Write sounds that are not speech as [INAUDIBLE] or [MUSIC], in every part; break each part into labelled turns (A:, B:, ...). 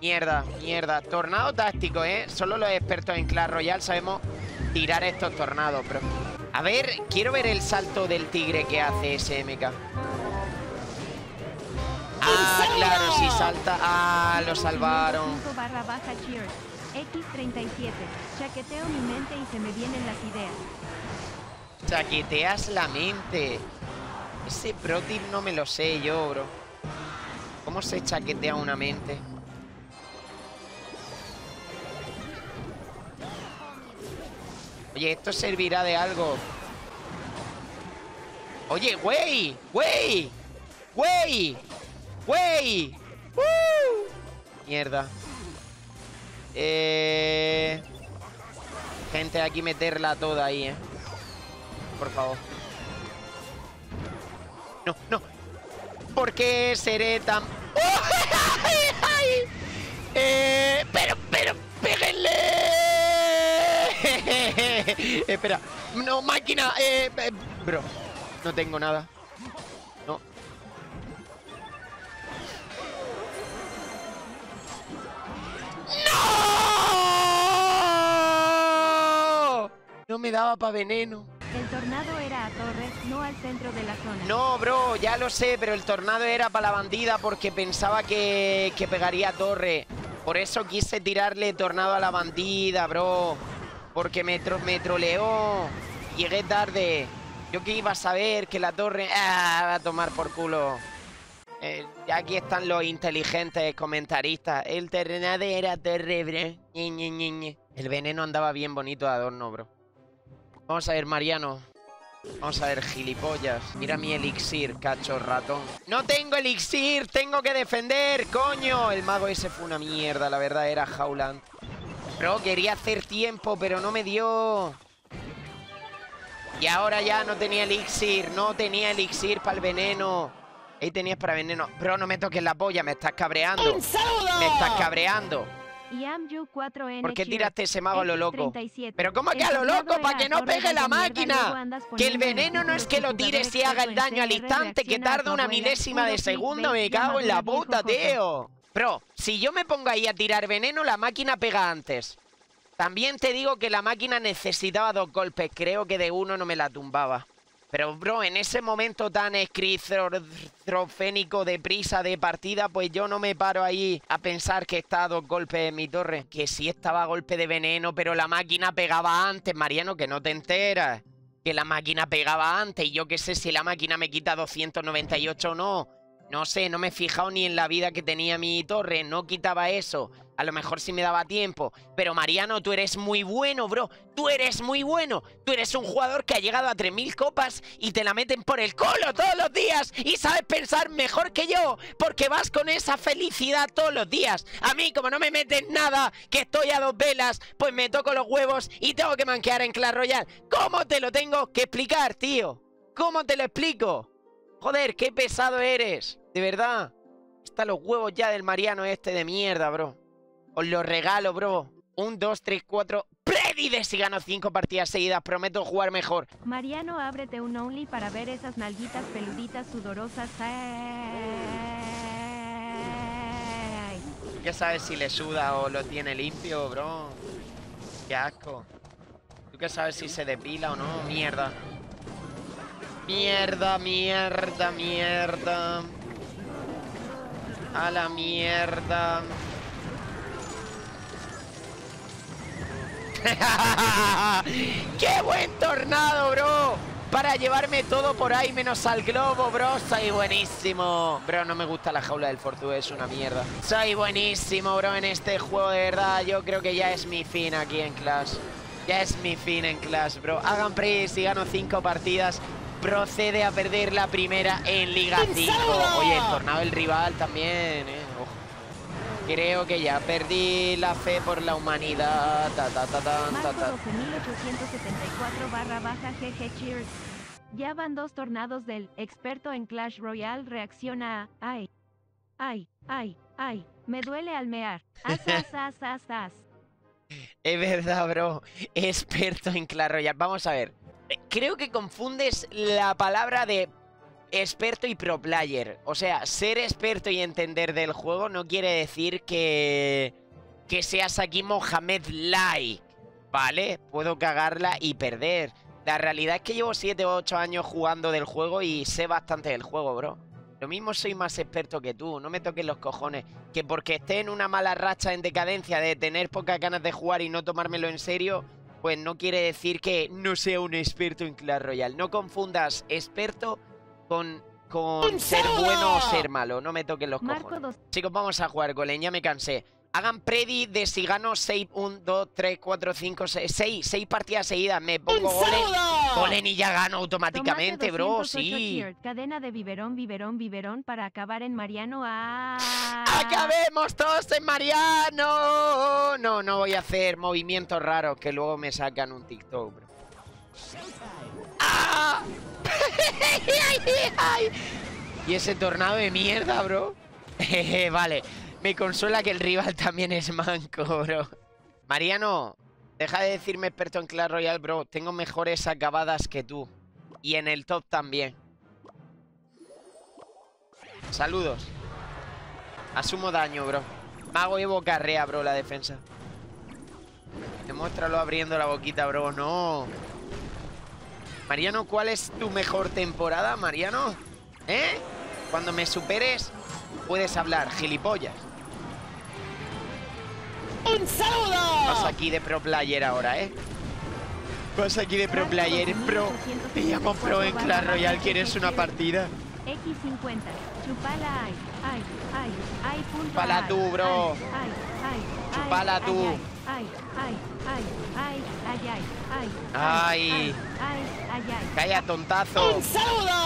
A: Mierda, mierda. Tornado táctico, ¿eh? Solo los expertos en Clash Royale sabemos tirar estos tornados, bro. A ver, quiero ver el salto del tigre que hace SMK. Ah, claro, si salta. Ah, lo salvaron.
B: 5 barra baja cheers. X37. Chaqueteo mi mente y se me vienen las ideas.
A: Chaqueteas la mente. Ese pro tip no me lo sé yo, bro. ¿Cómo se chaquetea una mente? Oye, esto servirá de algo. Oye, güey, güey, güey, güey. ¡Uh! Mierda. Eh... Gente, aquí meterla toda ahí, eh. Por favor. No, no. ¿Por qué seré tan... [LAUGHS] ¡Ay, ay! Eh, Espera. No, máquina. Eh, eh, bro, no tengo nada. No. ¡No! No me daba para veneno.
B: El tornado era a torre, no al centro de la zona.
A: No, bro, ya lo sé, pero el tornado era para la bandida porque pensaba que, que pegaría a torre. Por eso quise tirarle tornado a la bandida, bro. Porque me, tro- me troleó. Llegué tarde. Yo que iba a saber que la torre... Ah, va a tomar por culo. Eh, aquí están los inteligentes comentaristas. El tornado era Ñe. El veneno andaba bien bonito de adorno, bro. Vamos a ver, Mariano. Vamos a ver, gilipollas. Mira mi elixir, cacho ratón. ¡No tengo elixir! ¡Tengo que defender, coño! El mago ese fue una mierda, la verdad, era Howland. Bro, quería hacer tiempo, pero no me dio. Y ahora ya no tenía elixir. No tenía elixir para el veneno. Ahí tenías para veneno. Bro, no me toques la polla, me estás cabreando. Me estás cabreando.
B: Yamju 4N
A: ¿Por qué tiraste ese mago a lo loco?
B: X37.
A: Pero ¿cómo que a lo loco? ¡Para que no pegue la máquina! Que el veneno no es que lo tires y haga el daño al instante, que tarda una milésima de segundo, me cago en la puta, tío. Bro, si yo me pongo ahí a tirar veneno, la máquina pega antes. También te digo que la máquina necesitaba dos golpes, creo que de uno no me la tumbaba. Pero, bro, en ese momento tan esquizofrénico de prisa de partida, pues yo no me paro ahí a pensar que está a dos golpes en mi torre. Que sí estaba a golpe de veneno, pero la máquina pegaba antes, Mariano, que no te enteras. Que la máquina pegaba antes y yo qué sé si la máquina me quita 298 o no. No sé, no me he fijado ni en la vida que tenía mi torre, no quitaba eso. A lo mejor sí me daba tiempo. Pero Mariano, tú eres muy bueno, bro. Tú eres muy bueno. Tú eres un jugador que ha llegado a 3.000 copas y te la meten por el colo todos los días. Y sabes pensar mejor que yo. Porque vas con esa felicidad todos los días. A mí, como no me meten nada, que estoy a dos velas, pues me toco los huevos y tengo que manquear en Clash Royale. ¿Cómo te lo tengo que explicar, tío? ¿Cómo te lo explico? Joder, qué pesado eres. De verdad. Están los huevos ya del Mariano este de mierda, bro. Os lo regalo, bro. Un, dos, tres, cuatro. ¡Predide si gano cinco partidas seguidas! Prometo jugar mejor.
B: Mariano, ábrete un Only para ver esas nalguitas peluditas sudorosas. Ay.
A: ¿Qué sabes si le suda o lo tiene limpio, bro? Qué asco. ¿Tú qué sabes si se depila o no? Mierda. Mierda, mierda, mierda. A la mierda. [LAUGHS] ¡Qué buen tornado, bro! Para llevarme todo por ahí menos al globo, bro. Soy buenísimo. Bro, no me gusta la jaula del Fortu, es una mierda. Soy buenísimo, bro, en este juego, de verdad. Yo creo que ya es mi fin aquí en Clash. Ya es mi fin en Clash, bro. Hagan pre si gano cinco partidas. Procede a perder la primera en Liga 5. Oye, el tornado del rival también, eh. Ojo. Creo que ya perdí la fe por la humanidad. Ta, ta, ta, ta, ta,
B: Marco
A: ta.
B: 12874 barra baja GG Cheers. Ya van dos tornados del experto en Clash Royale reacciona a ay, ay, ay, ay, me duele al mear. As, [LAUGHS] as, as, as, as.
A: Es verdad, bro. Experto en Clash Royale. Vamos a ver. Creo que confundes la palabra de experto y pro player. O sea, ser experto y entender del juego no quiere decir que, que seas aquí Mohamed Like, ¿vale? Puedo cagarla y perder. La realidad es que llevo 7 o 8 años jugando del juego y sé bastante del juego, bro. Lo mismo soy más experto que tú, no me toques los cojones. Que porque esté en una mala racha en decadencia de tener pocas ganas de jugar y no tomármelo en serio, pues no quiere decir que no sea un experto en Clash Royale. No confundas experto con, con ser bueno o ser malo. No me toques los cojones. Chicos, vamos a jugar, Golen, ya me cansé. Hagan predi de si gano 6, 1, 2, 3, 4, 5, 6, 6, 6 partidas seguidas. Me pongo Golen, Golen y ya gano automáticamente, bro,
B: 208
A: sí.
B: tier, Cadena de biberón, biberón, biberón para acabar en Mariano. Ah.
A: ¡Acabemos todos en Mariano! No, no voy a hacer movimientos raros que luego me sacan un TikTok, bro. ¡Ah! [LAUGHS] Ay. Y ese tornado de mierda, bro. [LAUGHS] Jeje, vale, me consuela que el rival [LAUGHS] también es manco, bro. Mariano, deja de decirme experto en Clash Royale, bro. Tengo mejores acabadas que tú. Y en el top también. Saludos. Asumo daño, bro. Mago Evo carrea, bro, la defensa. Demuéstralo abriendo la boquita, bro. No. Mariano, ¿cuál es tu mejor temporada, Mariano? ¿Eh? Cuando me superes, puedes hablar, gilipollas.
C: ¡Un saludo!
A: Vas aquí de pro player ahora, ¿eh? Vas aquí de pro player, pro. Te llamo pro en Clash Royale, ¿quieres una partida?
B: X50. Chupala ay, ay, ay, ay, punto
A: Chupala
B: ay,
A: tú, bro.
B: Ay, ay, ay,
A: Chupala
B: ay,
A: tú.
B: Ay, ay, ay, ay, ay, ay, ay,
A: Ay.
B: ay, ay, ay, ay.
A: Calla, tontazo.
C: ¡Un saludo!
B: Irving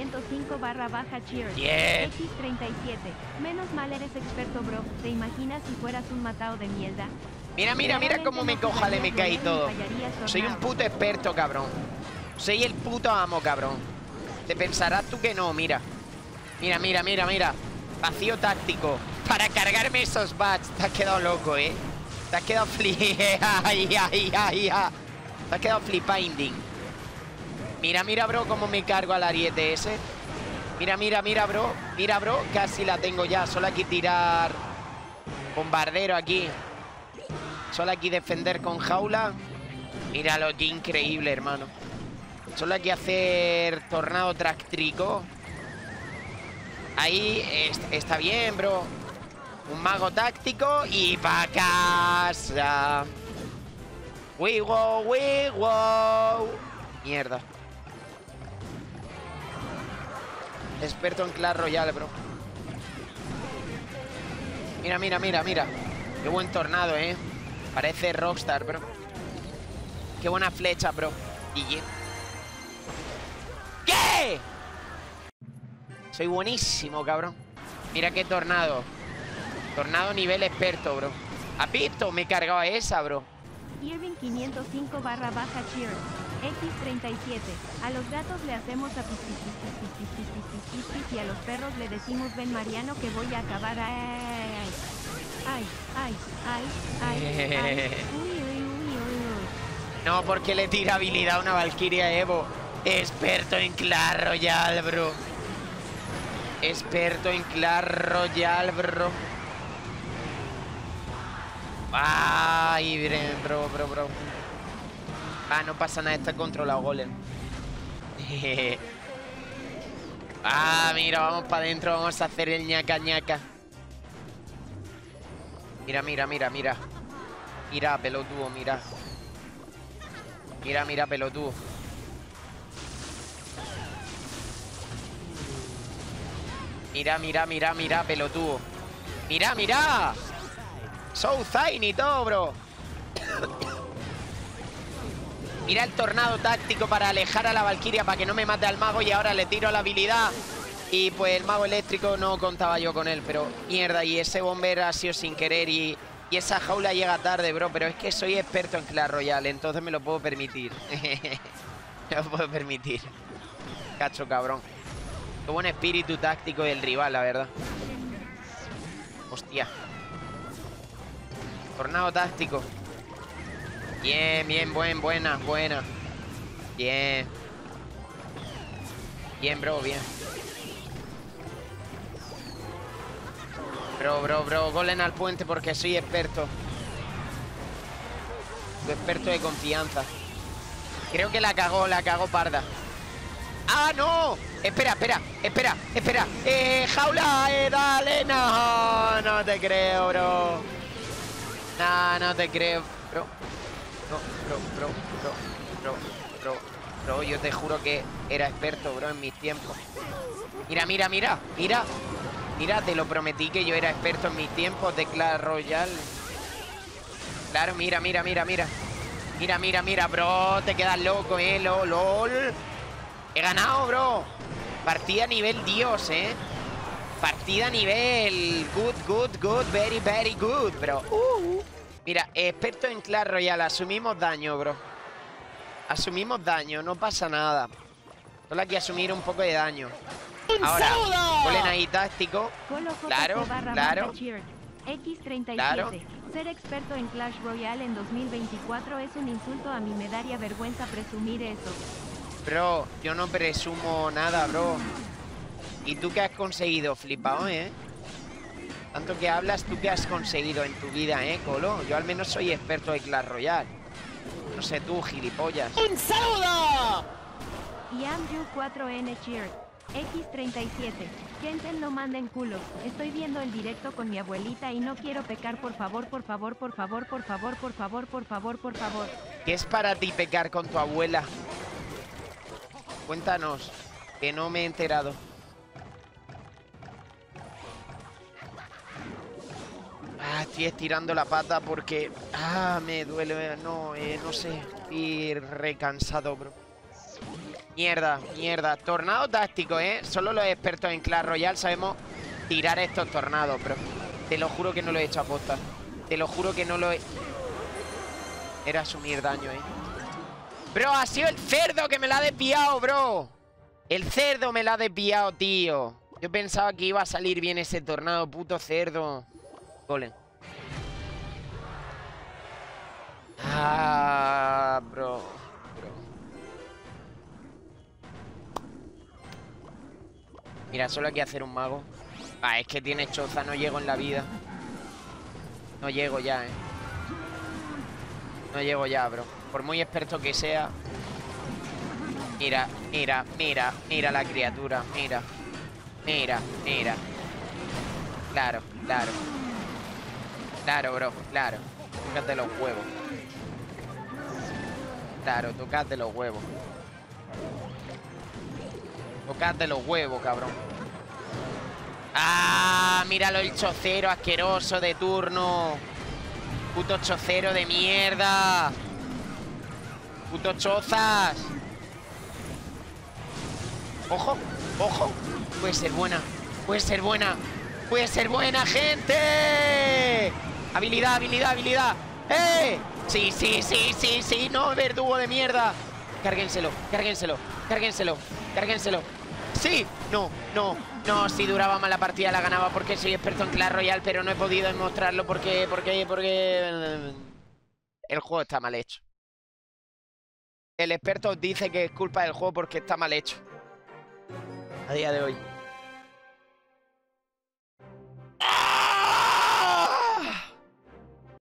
B: 505 barra baja cheers.
A: Bien.
B: X37. Menos mal eres experto, bro. ¿Te imaginas si fueras un matado de mierda?
A: Mira, mira, mira cómo me coja el MK y todo. Soy un puto experto, cabrón. Soy el puto amo, cabrón. Te pensarás tú que no, mira. Mira, mira, mira, mira. Vacío táctico. Para cargarme esos bats. Te has quedado loco, ¿eh? Te has quedado flip... [LAUGHS] ay, ay, ay, ay. Te has quedado flipinding. Mira, mira, bro, cómo me cargo al ariete ese. Mira, mira, mira, bro. Mira, bro, casi la tengo ya. Solo hay que tirar... Bombardero aquí. Solo hay que defender con jaula. Míralo, qué increíble, hermano. Solo hay que hacer tornado tractrico. Ahí es- está bien, bro. Un mago táctico y pa' casa. Wigo, wigo. Mierda. Experto en Clash Royale, bro. Mira, mira, mira, mira. Qué buen tornado, ¿eh? Parece Rockstar, bro. Qué buena flecha, bro. GG. ¿Qué? Soy buenísimo, cabrón. Mira qué tornado. Tornado nivel experto, bro. ¿Has visto? Me he cargado a esa, bro.
B: Irving 505 barra baja cheers. X37. A los gatos le hacemos a y a los perros le decimos ven Mariano que voy a acabar. Ay, ay, ay, ay. [LAUGHS] Uy, uy, uy, uy.
A: No, porque le tira habilidad a una Valkyria Evo. Experto en Clash Royale, bro. Experto en Clash Royale, bro. Ay, bro, bro, bro. Ah, no pasa nada, está controlado, Golem. [LAUGHS] ah, mira, vamos para adentro, vamos a hacer el ñaca ñaca. Mira, mira, mira, mira. Mira, pelotudo, mira. Mira, mira, pelotudo. Mira, mira, mira, mira, pelotudo. Mira, mira. So y todo, bro. Mira el tornado táctico para alejar a la Valkyria para que no me mate al mago y ahora le tiro la habilidad. Y pues el mago eléctrico no contaba yo con él, pero mierda, y ese bomber ha sido sin querer y, y esa jaula llega tarde, bro. Pero es que soy experto en Clash Royale, entonces me lo puedo permitir. [LAUGHS] me lo puedo permitir. Cacho, cabrón. Qué buen espíritu táctico del rival, la verdad. Hostia. Tornado táctico. Bien, bien, buen, buena, buena. Bien. Bien, bro, bien. Bro, bro, bro, golen al puente porque soy experto. Tu experto de confianza. Creo que la cagó, la cagó parda. ¡Ah, no! Espera, espera, espera, espera. ¡Eh, jaula! ¡Eh, dale! No, no te creo, bro. No, no te creo, bro. No, bro, bro, bro, bro, bro, bro. Yo te juro que era experto, bro, en mis tiempos. Mira, mira, mira, mira. Mira, te lo prometí que yo era experto en mis tiempos de Clash Royale. Claro, mira, mira, mira, mira. Mira, mira, mira, bro. Te quedas loco, eh, lol. lol. He ganado, bro. Partida nivel Dios, eh. Partida nivel good, good, good, very, very good, bro. Uh. Mira, experto en Clash Royale. Asumimos daño, bro. Asumimos daño, no pasa nada. Solo hay que asumir un poco de daño.
C: ¡Un
A: Ahora,
C: saludo!
A: golen ahí táctico. Claro,
B: barra
A: claro.
B: baja cheer. X37.
A: Claro.
B: Ser experto en Clash Royale en 2024 es un insulto a mí. Me daría vergüenza presumir eso.
A: Bro, yo no presumo nada, bro. ¿Y tú qué has conseguido? Flipado, ¿eh? Tanto que hablas, ¿tú qué has conseguido en tu vida, eh, Colo? Yo al menos soy experto en Clash Royale. No sé tú, gilipollas.
C: ¡Un saludo!
B: Y Andrew 4N Cheer. X37. Kenten no manden culos. Estoy viendo el directo con mi abuelita y no quiero pecar. Por favor, por favor, por favor, por favor, por favor, por favor, por favor.
A: ¿Qué es para ti pecar con tu abuela? Cuéntanos, que no me he enterado. Estoy estirando la pata porque... Ah, me duele, no, eh, no sé. Estoy recansado, bro. Mierda, mierda. Tornado táctico, ¿eh? Solo los expertos en Clash Royale sabemos tirar estos tornados, bro. Te lo juro que no lo he hecho a posta. Te lo juro que no lo he... Era asumir daño, ¿eh? Bro, ha sido el cerdo que me la ha desviado, bro. El cerdo me la ha desviado, tío. Yo pensaba que iba a salir bien ese tornado, puto cerdo. Golem. Ah, bro. Mira, solo hay que hacer un mago. Ah, es que tiene choza, no llego en la vida. No llego ya, eh. No llego ya, bro. Por muy experto que sea. Mira, mira, mira, mira la criatura. Mira. Mira, mira. Claro, claro. Claro, bro, claro. Tócate los huevos. Claro, tocate los huevos. Tocate los huevos, cabrón. ¡Ah! Míralo el chocero asqueroso de turno. Puto chocero de mierda. Puto chozas. Ojo, ojo. Puede ser buena. Puede ser buena. Puede ser buena, gente. Habilidad, habilidad, habilidad. ¡Eh! Sí, sí, sí, sí, sí. No, verdugo de mierda. Cárguenselo, cárguenselo, cárguenselo, cárguenselo. Sí, no, no, no, si duraba más la partida la ganaba porque soy experto en Clash Royale, pero no he podido demostrarlo porque, porque, porque eh, el juego está mal hecho. El experto dice que es culpa del juego porque está mal hecho. A día de hoy.